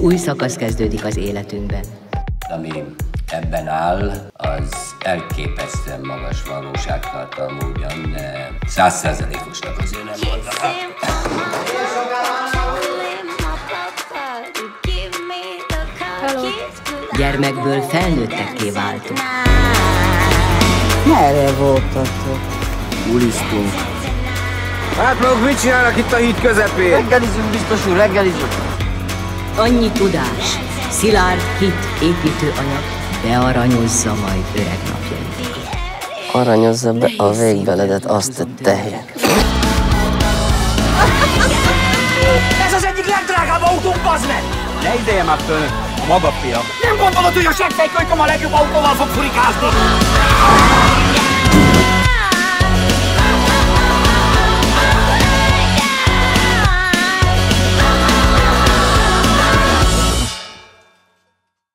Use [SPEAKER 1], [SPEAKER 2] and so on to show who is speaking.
[SPEAKER 1] Új szakasz kezdődik az életünkben.
[SPEAKER 2] Ami ebben áll, az elképesztően magas valóságtartalmú ugyan, százszerzelékosnak azért nem mondanám.
[SPEAKER 1] Gyermekből felnőttekké váltunk.
[SPEAKER 3] Merre voltatok?
[SPEAKER 4] Ulisztunk. Hát maguk mit csinálnak itt a híd közepén?
[SPEAKER 3] Reggelizünk, biztos úr, reggelizünk.
[SPEAKER 1] Annyi tudás, szilárd hit építőanyag bearanyozza majd öreg napjainkat.
[SPEAKER 3] Aranyozza be a végbeledet, azt a tehér.
[SPEAKER 5] Ez az egyik legdrágább autónk, bazd meg!
[SPEAKER 4] Ne ideje már föl, a maga fia.
[SPEAKER 5] Nem gondolod, hogy a seggfejkölykön a legjobb autóval fog furikázni?